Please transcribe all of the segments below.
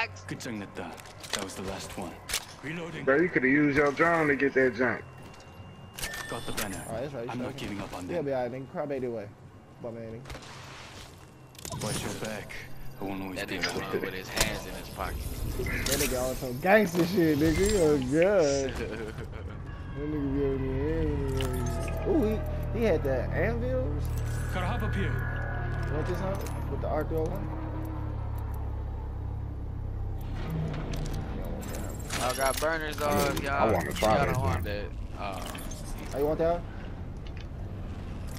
Uh, that was the last one. Reloading. Bro, you could have used your drone to get that junk. Got the banner. All right, that's right. I'm not giving up on that. Yeah, be hiding. then anyway. Bum Annie. Watch your back. I won't always that be with his hands in his pocket. that nigga on some gangster shit, nigga. Oh god. that nigga be over the Ooh, he, he had the anvils. Got a hop up here. You want this on? With the R301? I got burners though. if Y'all, I wanna try y'all that don't want that. Uh, Oh, you want that?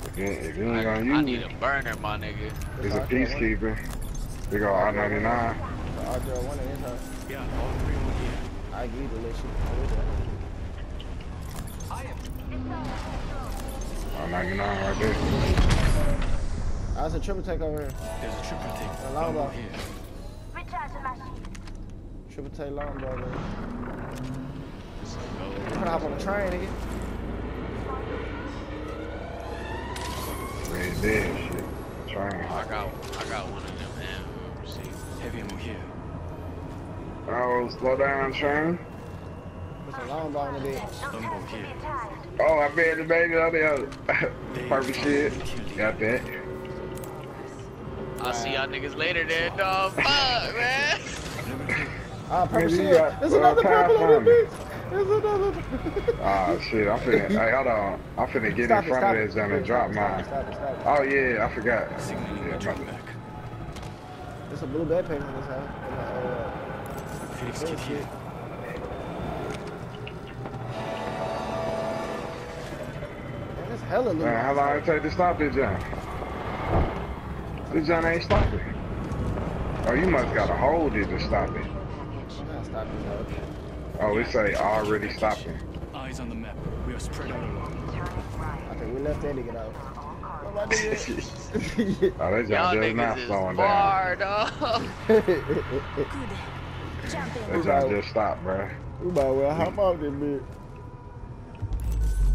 If you, if you I, ain't gonna I need a burner, my nigga. it's a peacekeeper. They go R99. The Arthur one in his house. Yeah, all three over here. I give you the little. I with that. R99 right there. I was a triple take over here. There's a triple take. A long Longbow here. Recharge my shield. Triple take Longbow, man. It's like, oh. You put hop on the train, nigga. Red dead shit. oh, Train. I got, I got one of them hand receivers. Heavy ammo here. Oh, slow down, train. Put some Longbow in the bed. Longbow here. Oh, I bet the baby on the other. Perfect shit. Got that. I'll see y'all niggas later then, dog. Fuck, man. Ah, purple shit. got, There's uh, another purple on the Pathfinder. bitch. There's another. Ah, shit. I'm finna, hey, hold on. I'm finna get Stop in it, front stop of this jump and drop mine. Stop it, stop it. Oh, yeah, I forgot. Signaling Yeah, my about back. There's a blue backpack in this house. In the, uh, Phoenix Good here. shit. hella loot. Man, how long it take to stop this jump? This jump ain't stopping. Oh, you must got to hold it to stop it. Nah, stop it, dog. Oh, it say already stopping. Eyes on the map. We are spread out a lot. I think we left that nigga out. Oh, nigga? that Y'all jump just not niggas slowing down. far, dog. Good. Jump in. That jump just stopped, bruh. we might well hop off this bitch.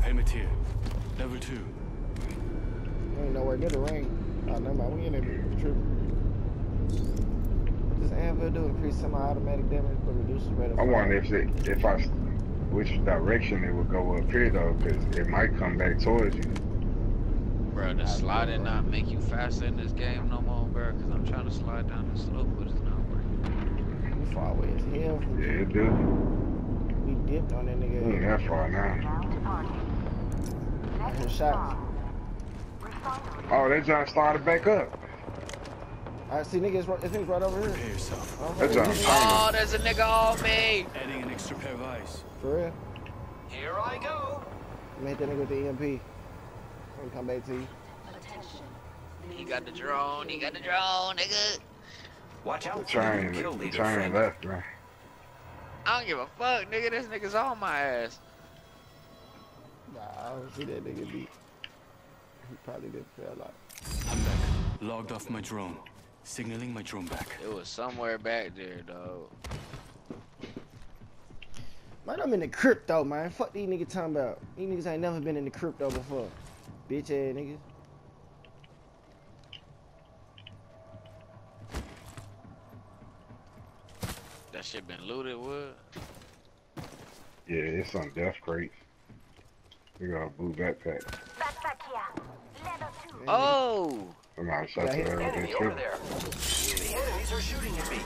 Helmet here. Level two. We ain't nowhere near the ring. Oh, never mind. We in there bitch. Tripping. What does anvil do? Increase semi-automatic damage, but reduces rate of I fire. wonder if it, if I, which direction it would go up here though, because it might come back towards you. Bro, the slide did not make you faster in this game no more, bro. Cause I'm trying to slide down the slope, but it's not working. We far away as hell. from Yeah, you. it do. We dipped on that We ain't nigga. Mm, that far now. Down to party. I hear Next shots. stop. Refinery. Oh, that jump started back up. I see niggas. This nigga's right over here. Prepare yourself. Oh, That jump Oh, there's a nigga on me. Adding an extra pair of eyes. For real. Here I go. Let me hit that nigga with the EMP. Let me come back to you. Attention. He got the drone. He got the drone, nigga. Watch out for the train, kill the train left, man. I don't give a fuck, nigga. This nigga's on my ass. Nah, I don't see that nigga beat. He probably didn't feel like. I'm back. Logged off my drone. Signaling my drone back. It was somewhere back there, dog. Man, I'm in the crypto, man. Fuck these niggas talking about. These niggas ain't never been in the crypto before. Bitch ass niggas. That shit been looted, wood. Yeah, it's on death crates. We got a blue backpack. Backpack here. Level two. Oh! Somebody shot Yeah, the hit- hell with Enemy too. there. The enemies are shooting at me.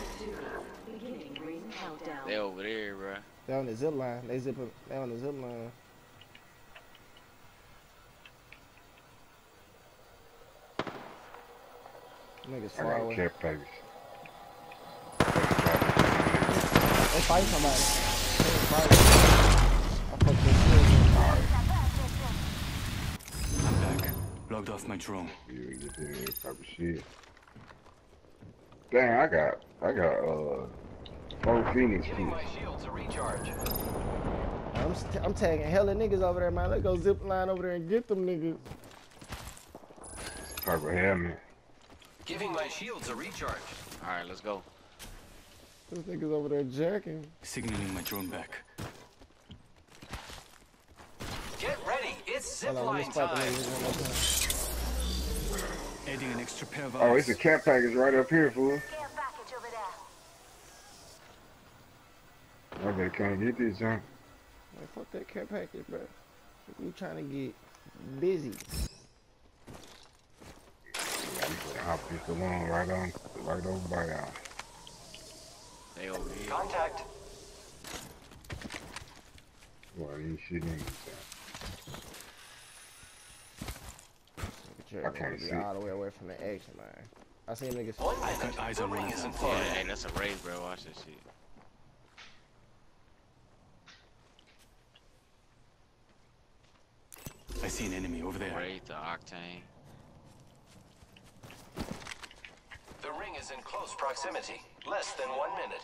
Beginning ring. They over there, bro. They on the zip line. They zip. They on the zip line. Niggas far away. care package. They fighting somebody. They fighting. I fucked this shit. I'm back. Logged off my drone. You get that type of shit. Dang, I got, I got, uh, four Phoenix Giving keys. my shields a recharge. I'm, st- I'm tagging hella niggas over there, man. Let's go zip line over there and get them niggas. Purple helmet. Giving my shields a recharge. Alright, let's go. Those niggas over there jacking. Signaling my drone back. Get ready. It's Hold on, let me zipline time. niggas one more time. Adding an extra pair of Oh, it's a camp package right up here, fool. Care package over there. I bet can't get this junk. Man, fuck that care package, bro. We trying to get busy. Hop this along right on, right over by y'all. They over here. Contact. Well, you shit in this Sure, I can't be see. all the way away from the action, man. I seen niggas. One Got eyes on ring one. Yeah, hey, that's a raid, bro. Watch this shit. I see an enemy over there. Raid to Octane. The ring is in close proximity. Less than one minute.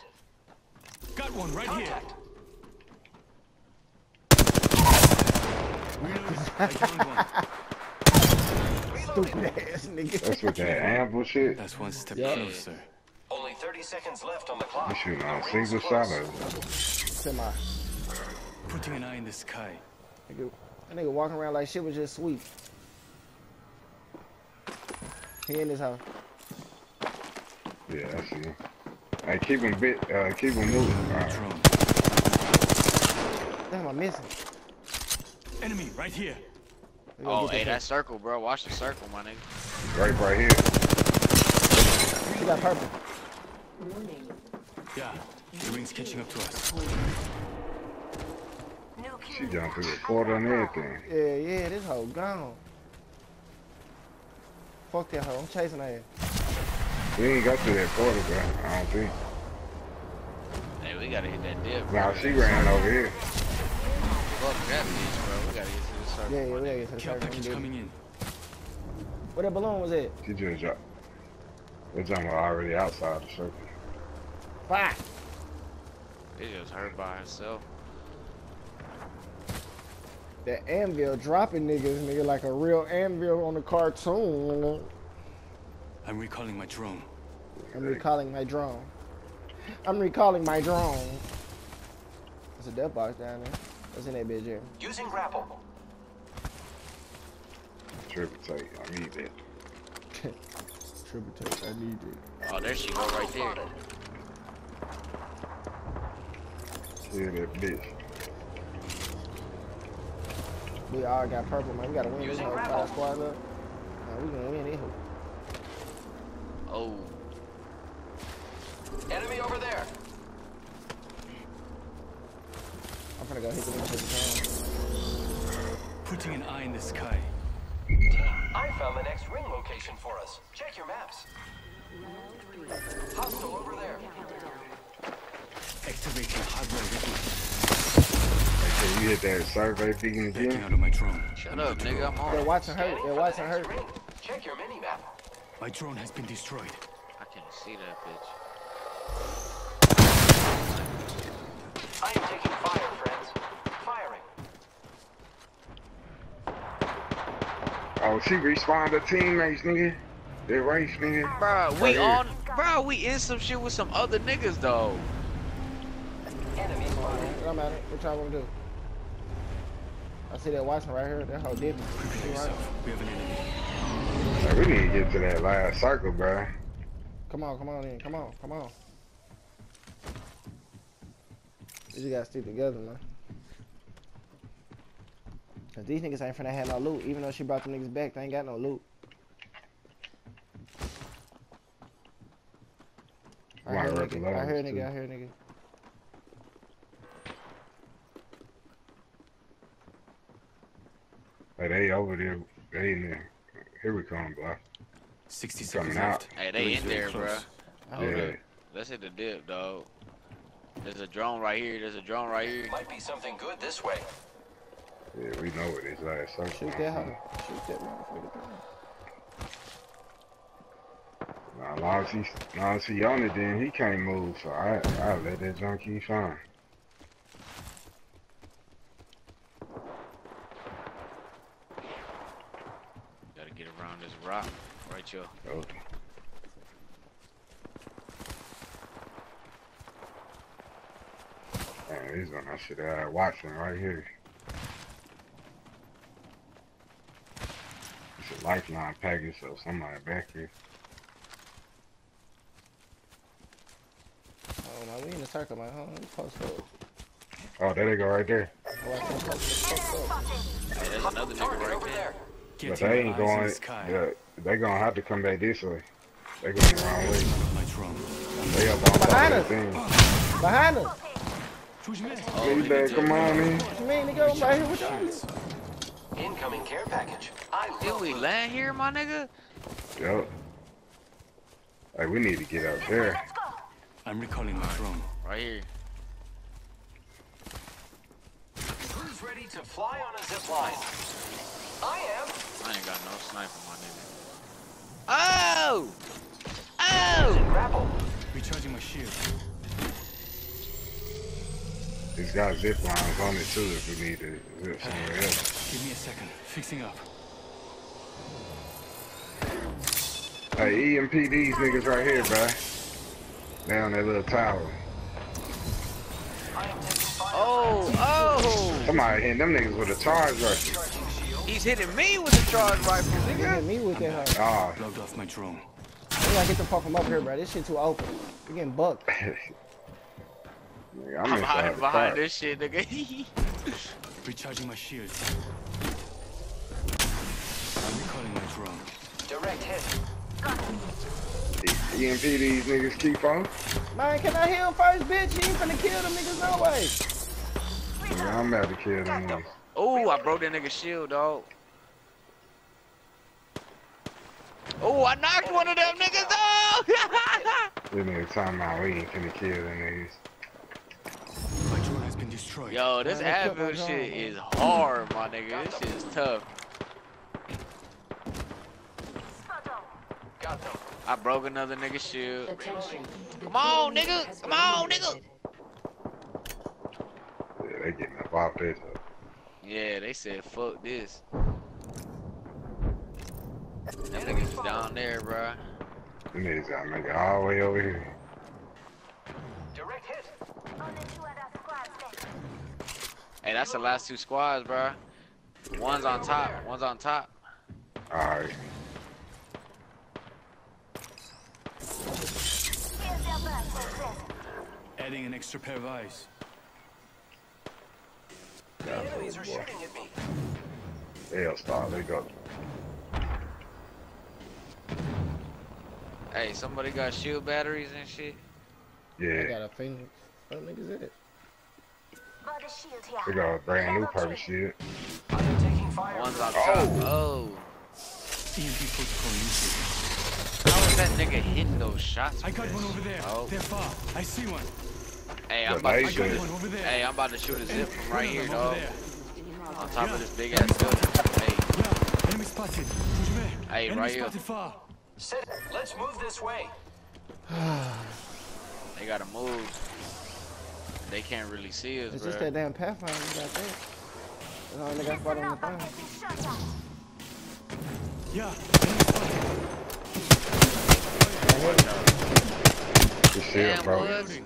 Got one right here. Contact. Reload. I found one. Stupid ass nigga. That's with that ambush shit. That's one step Yeah. closer. Only 30 seconds left on the clock. You shooting on a The ring's single close. shot of. Semi. Putting an eye in the sky. Nigga, that nigga walking around like shit was just sweet. He in his house. Yeah, I see him. Hey, keep him bit, uh, keep him moving. Alright. Damn, I'm missing. Enemy right here. We gotta Oh, hey, this that circle, bro. Watch the circle, my nigga. Right, right here. shit. She got purple. Warning. Yeah. The ring's catching up to us. She kill. jumped through the portal and everything. Yeah, yeah, this hoe gone. Fuck that hoe. I'm chasing her. ass. We ain't got to that portal, bro. I don't think. Hey, we gotta hit that dip, bro. Nah, she ran over here. Fuck that bitch, bro. We gotta get to the circle. Yeah, yeah, my we gotta get to the Care package coming in. Where that balloon was at? She just dropped. That jump was already outside the circle. Fuck. They just hurt by herself. That anvil dropping niggas, nigga, like a real anvil on the cartoon. I'm recalling my drone. I'm recalling my drone. I'm recalling my drone. There's a death box down there. What's in that bitch here? Using grapple. Triple. I need that. Triple. I need it. Oh, there she go right there. Spotted. Kill that bitch. We all got purple, man. We gotta win this whole grapple. five squad up. Nah, we gonna win this hoe. Oh, Enemy over there. I'm gonna go hit the nigga with the drone. Putting an eye in the sky. I found the next ring location for us. Check your maps. Hostile over there. Activating hardware ready. Hey, you hit that survey beacon Backing again? out of my drone. shut up, nigga. I'm They're on. watching her. Scanning They're for watching her. ring. Check your mini map. My drone has been destroyed. I can't see that bitch. I am taking fire, Oh, she respawned her teammates, nigga. That race, nigga. Bro, we here. on. Bro, we in some shit with some other niggas though. Enemy spotted. It don't matter. What y'all wanna do? I see that Watson right here. That hoe did me. Right. We have an enemy. Hey, we need to get to that last circle, bro. Come on, come on in. Come on, come on. We just gotta stick together, man. Cause these niggas ain't finna have no loot. Even though she brought them niggas back, they ain't got no loot. I Might hear work nigga. I hear too. nigga. I hear nigga. Hey, they over there. They in there. Here we come, bro. 60 seconds left. Hey, they in there, bro. Oh, close. I Yeah. up. Let's hit the dip, dog. There's a drone right here. There's a drone right here. Might be something good this way. Yeah, we know what this last circle. Shoot that hoe. Shoot that motherfucker. down. Nah, as long as he, long as he on it, then he can't move. So I, I let that junk keep flying. Gotta get around this rock. Right, yo. Oh. Man, he's on that shit. Uh, watching right here. It's a lifeline package, so somebody back here. Oh, man, we in the circle, man. Hold on, let me post up. Oh, there they go right there. Oh, hey, there's another nigga Target right over there. there. But they my ain't going. Yeah, they gonna have to come back this way. They going the wrong way. My. They up on Behind us. thing. Behind us. Who's missed? Oh, Hey, he Dad, come on in. What you mean, nigga? I'm right here with y'all. Incoming care package. I Did will we land here, my nigga? Yup. Hey, we need to get out there. I'm recalling my drone. Right here. Who's ready to fly on a zip line? I am. I ain't got no sniper, my nigga. Oh! Oh! Grapple. Recharging my shield. It's got zip lines on it too if we need to zip somewhere else. Give me a second. Fixing up. Hey, EMP these niggas right here, bro. Down that little tower. I am taking fire. Oh! Oh! Somebody hitting them niggas with a charge rifle. Charging. He's hitting me with a charge rifle, You nigga. hit me with that hoe. Ah, Logged off my drone. We gotta get the fuck from up here, bro. This shit too open. We getting bucked. nigga, I'm, I'm hiding behind car. this shit, nigga. Recharging my shield. I'm recalling my drone. Direct hit. EMP these niggas keep on. Man, can I heal first, bitch? You ain't finna kill them niggas no way. Nigga, I'm about to kill them niggas. Oh, I broke that nigga's shield, dog. Oh, I knocked one of them niggas off. This nigga talking about we ain't finna kill them niggas. Destroyed. Yo, this Man, anvil shit drone, is hard, my nigga. This shit is tough. Got. I broke another nigga shield. Attention. Come on, nigga. Come on, nigga. Yeah, they getting up off this. Yeah, they said fuck this. Them niggas down there, bro. Them niggas got nigga all the way over here. Direct hit. Only two other squads left. Hey, that's the last two squads, bro. One's on top. One's on top. Alright. Here's their birthday present. Adding an extra pair of eyes. The enemies are shooting at me. They'll start. They go. Hey, somebody got shield batteries and shit. Yeah. I got a phoenix. What niggas is it? Body shield here. We got a brand new purpose shit. I am taking fire. One's on top. Oh. EMP. How is that nigga hitting those shots? I got this? one over there. Oh. They're far. I see one. Hey, I'm about I to shoot one. Hey, I'm about to shoot a zip from right here, them dog. On top of this big ass building. Hey, Yeah, enemy spotted. Hey, enemy right here. spotted far. Sit. Let's move this way. they gotta move. They can't really see us, It's bro. just that damn Pathfinder we got there. That's all they got spot on the Up, thing. getting shot at. Yeah, enemy spotted. This shit, Damn, bro. Recharging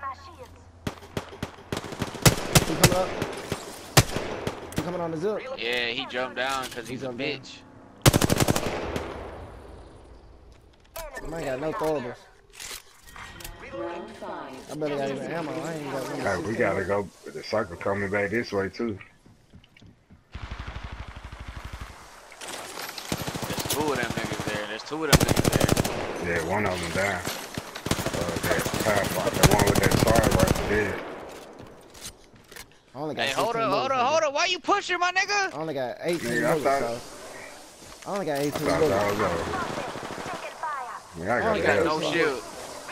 my shields. He coming up. He coming on the zip. Yeah, he jumped down because he's a jumped in. bitch. Enemy Man got no throwables. Round. I better got even ammo. I ain't got Hey, one. we gotta go. The circle coming back this way too. There's two of them niggas there. There's two of them niggas there. Yeah, one of them down. Uh, that Pathfinder, the one with that charge rifle dead. I only got Hey, hold 15 up, hold bullets, up, hold nigga. up. Why you pushing, my nigga? I only got 18 Nigga, I bullets, thought- so. I only got 18 I thought bullets. that was over. Taking fire. I, I got you He the got no shield.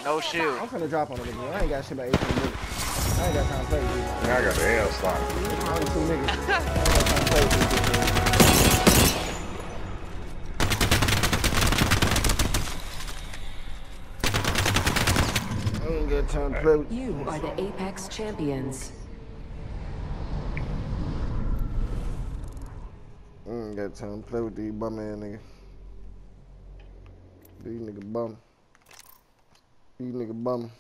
No shield. I'm finna drop on the nigga. I ain't got shit about 18 bullets. I ain't got time to play with these. I got the L slot. Only two niggas. I ain't got time to play with these bitches. I ain't got time to play You are the Apex Champions. I ain't got time to play with these bum ass niggas. These niggas bum. These niggas bum.